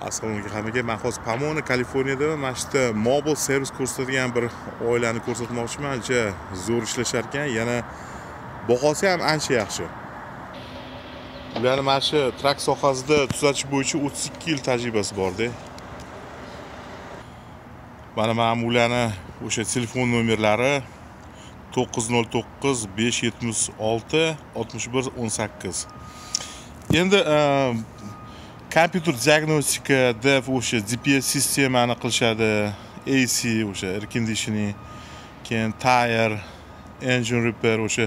assalomu alaykum hammaga man hozir pamona kaliforniyadaman mana shu yerda mobil servis ko'rsatadigan bir oilani ko'rsatmoqchiman. Ancha zo'r ishlashar ekan yana bahosi ham ancha yaxshi. Ularni mana shu trak sohasida tuzatish bo'yicha o'ttiz ikki yil tajribasi borda. Mana mana ularni o'sha telefon nomerlari to'qqiz nol to'qqiz besh yetmish olti oltmish bir o'n sakkiz. Endi ehm, kompyuter diagnostikada o'sha gps sistemani qilishadi ac o'sha air conditioning keyin tire engine repair o'sha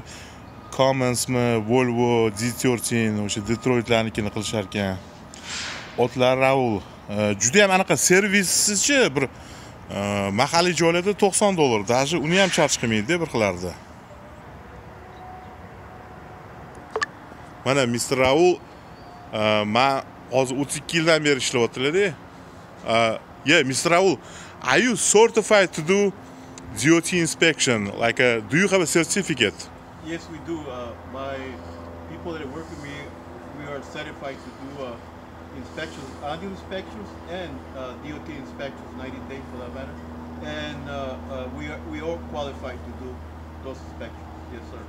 commonsmi volvo d to'rtin o'sha detroitlarnikini qilishar ekan otlar raul judayam anaqa servissizchi bir mahalliy joylarda to'qson dollar даже uni ham charj qilmaydida bir xillarda mana mister raul man hozir o'ttiz ikki yildan beri ishlayaptilarda yeah mr raul are you certified to do DOT inspection like a, do you have a certificate Yes, we do. Uh, my people that work with me, we are certified to do uh, inspections, annual inspections, and uh, DOT inspections, 90 days for that matter. And uh, uh, we are we are qualified to do those inspections. Yes, sir.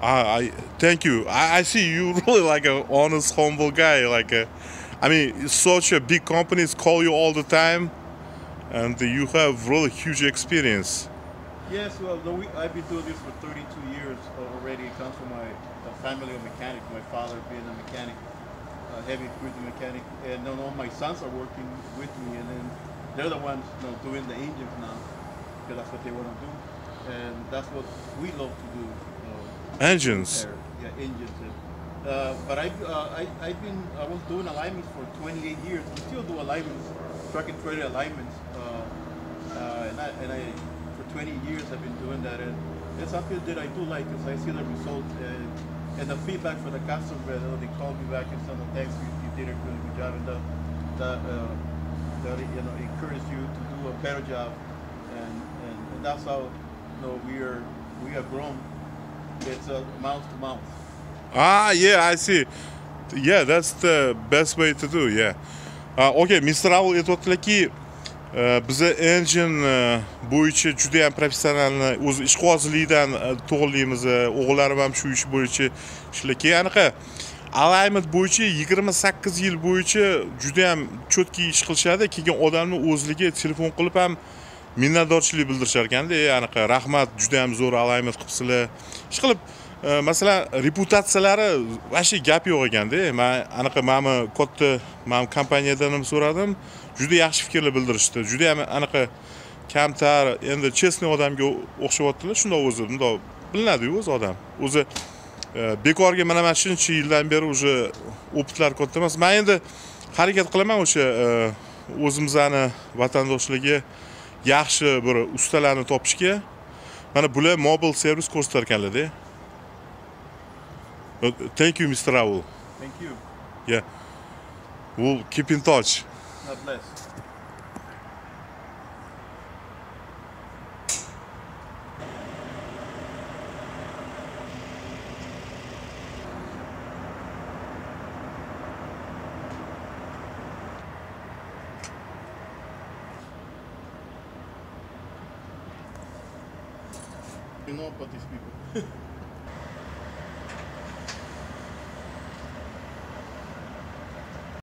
Ah, I thank you. I, I see you really like a honest, humble guy. Like, a, I mean, such a big companies call you all the time, and you have really huge experience. Yes, well, we, I've been doing this for 32 years already. It comes from my a family of mechanics. My father being a mechanic, a heavy equipment mechanic, and then all my sons are working with me, and then they're the ones you know, doing the engines now because that's what they want to do, and that's what we love to do. Engines. repair. Yeah, engines. Uh, but I've, uh, I, I've been, I was doing alignments for 28 years. We still do alignments, truck and trailer alignments. Uh, uh, and I, and I, for 20 years I've been doing that. And it's something that I do like because I see the results and, and the feedback from the customer. You know, they call me back and send a text, you, you did a really good job. And the, the, uh, that, you know, encourage you to do a better job. And, and, and that's how, no, we are, we have grown. It's a mouth to mouth. Ah, yeah, I see. Yeah, that's the best way to do. Yeah. Uh, okay, Mr. Raul aytyaptilarki biza engine bo'yicha juda ham professionalni o'z ishqibozlikdan to'g'rilaymiz o'g'illarim ham shu ish bo'yicha ishlar keyin anaqa alignment bo'yicha yigirma sakkiz yil bo'yicha juda ham cho'tki ish qilishadi keyin odamni o'zligi telefon qilib ham minnatdorchilik bildirishar ekanda e anaqa rahmat juda ham zo'r alignment qilibsizlar. Ish qilib e, masalan reputatsiyalari вообще gap yo'q ekanda e, man anaqa mani katta mani kompaniyadan ham so'radim juda yaxshi fikrlar bildirishdi juda ham anaqa kamtar endi честный odamga o'xshayaptilar shundoq o'zi bundoq bilinadiyu o'zi odam. O'zi e, bekorga mana mana shuncha yildan beri уже опытлari katta emas. Man endi harakat qilaman o'sha o'zimizni vatandoshlarga yaxshi bir ustalarni topishga mana bular mobil servis ko'rsatar ekanlarda thank you mr raul Thank you. yeah we'll keep in touch God bless. I don't know about these people.